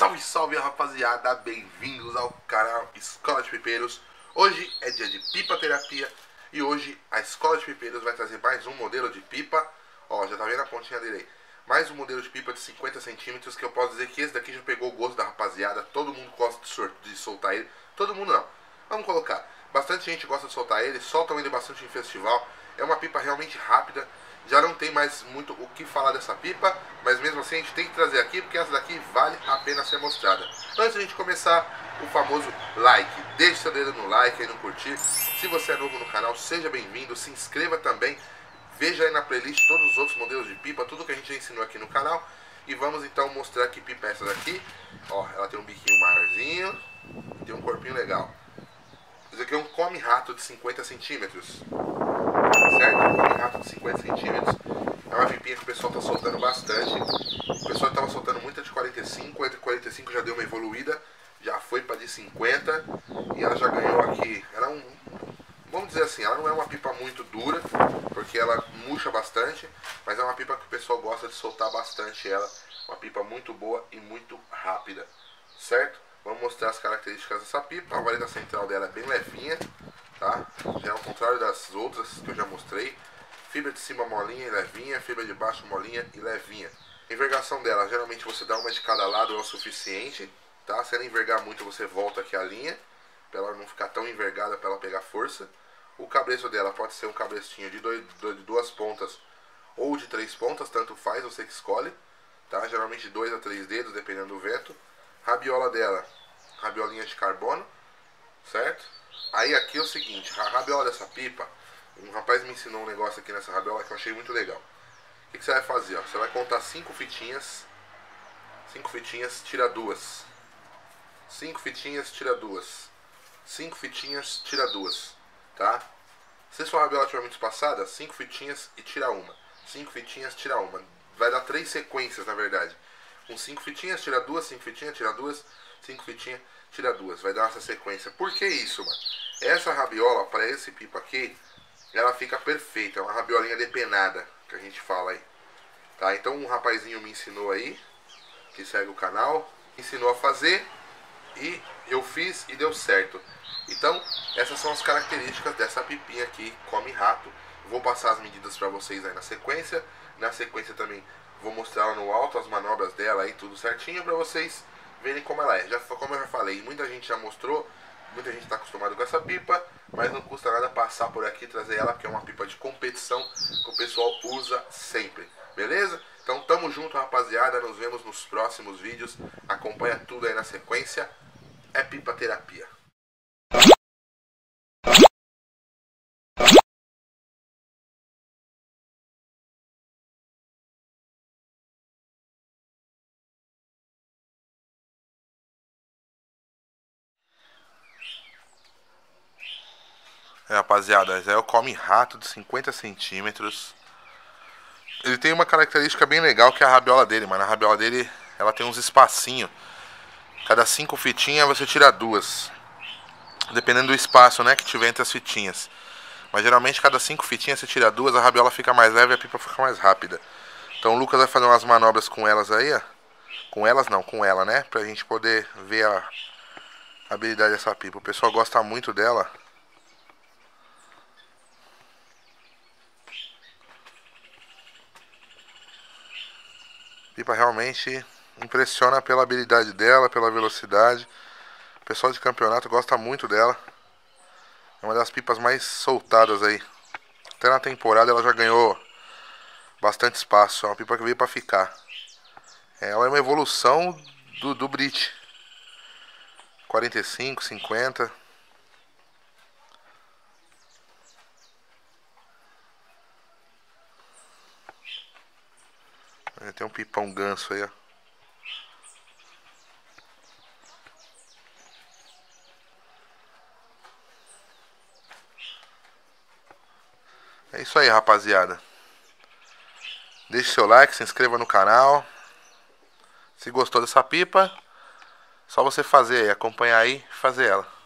Salve, salve rapaziada, bem-vindos ao canal Escola de Pipeiros. Hoje é dia de pipa terapia e hoje a Escola de Pipeiros vai trazer mais um modelo de pipa. Ó, já tá vendo a pontinha dele aí. Mais um modelo de pipa de 50 centímetros que eu posso dizer que esse daqui já pegou o gosto da rapaziada. Todo mundo gosta de, de soltar ele. Todo mundo não. Vamos colocar. Bastante gente gosta de soltar ele, soltam ele bastante em festival. É uma pipa realmente rápida já não tem mais muito o que falar dessa pipa, mas mesmo assim a gente tem que trazer aqui, porque essa daqui vale a pena ser mostrada. Antes de a gente começar, o famoso like. Deixe seu dedo no like e no curtir. Se você é novo no canal, seja bem-vindo, se inscreva também. Veja aí na playlist todos os outros modelos de pipa, tudo que a gente ensinou aqui no canal. E vamos então mostrar que pipa é essa daqui. Ó, ela tem um biquinho maiorzinho, tem um corpinho legal. Isso aqui é um come-rato de 50 centímetros certo? Um rato de 50 centímetros. É uma vipinha que o pessoal está soltando bastante. O pessoal estava soltando muita de 45, entre 45 já deu uma evoluída, já foi para de 50 e ela já ganhou aqui. Ela é um, vamos dizer assim, ela não é uma pipa muito dura, porque ela murcha bastante, mas é uma pipa que o pessoal gosta de soltar bastante ela. Uma pipa muito boa e muito rápida, certo? Vamos mostrar as características dessa pipa. A vareta central dela é bem levinha, tá? Já é ao contrário das outras que eu já mostrei. Fibra de cima molinha e levinha, fibra de baixo molinha e levinha. Envergação dela, geralmente você dá uma de cada lado é o suficiente, tá? Se ela envergar muito, você volta aqui a linha, para ela não ficar tão envergada para ela pegar força. O cabreço dela pode ser um cabrecinho de, dois, de duas pontas ou de três pontas, tanto faz, você que escolhe, tá? Geralmente dois a três dedos, dependendo do vento. Rabiola dela, rabiolinha de carbono, certo? Aí aqui é o seguinte, a rabiola dessa pipa, um rapaz me ensinou um negócio aqui nessa rabiola que eu achei muito legal. O que, que você vai fazer? Ó? Você vai contar cinco fitinhas, cinco fitinhas, tira duas. Cinco fitinhas, tira duas. Cinco fitinhas, tira duas. Tá? Se sua rabiola estiver muito espaçada, cinco fitinhas e tira uma. Cinco fitinhas, tira uma. Vai dar três sequências, na verdade. Com cinco fitinhas, tira duas, cinco fitinhas, tira duas, cinco fitinhas, tira duas. Vai dar essa sequência. Por que isso, mano? Essa rabiola, para esse pipo aqui, ela fica perfeita. É uma rabiolinha depenada, que a gente fala aí. Tá? Então um rapazinho me ensinou aí, que segue o canal, ensinou a fazer e eu fiz e deu certo. Então, essas são as características dessa pipinha aqui, come rato. Vou passar as medidas para vocês aí na sequência. Na sequência também vou mostrar no alto, as manobras dela aí, tudo certinho para vocês verem como ela é. Já, como eu já falei, muita gente já mostrou, muita gente está acostumado com essa pipa, mas não custa nada passar por aqui e trazer ela, porque é uma pipa de competição que o pessoal usa sempre. Beleza? Então tamo junto, rapaziada. Nos vemos nos próximos vídeos. Acompanha tudo aí na sequência. É pipa terapia. É, rapaziada, esse é come rato de 50 centímetros. Ele tem uma característica bem legal que é a rabiola dele, mano. A rabiola dele, ela tem uns espacinhos. Cada cinco fitinhas você tira duas. Dependendo do espaço, né, que tiver entre as fitinhas. Mas geralmente cada cinco fitinhas você tira duas, a rabiola fica mais leve e a pipa fica mais rápida. Então o Lucas vai fazer umas manobras com elas aí, ó. Com elas não, com ela, né? Pra gente poder ver a habilidade dessa pipa. O pessoal gosta muito dela. Pipa realmente impressiona pela habilidade dela, pela velocidade. O pessoal de campeonato gosta muito dela. É uma das pipas mais soltadas aí. Até na temporada ela já ganhou bastante espaço. É uma pipa que veio para ficar. Ela é uma evolução do, do Brit. 45, 50. Tem um pipão ganso aí, ó. É isso aí, rapaziada. Deixe seu like, se inscreva no canal. Se gostou dessa pipa, só você fazer aí, acompanhar aí e fazer ela.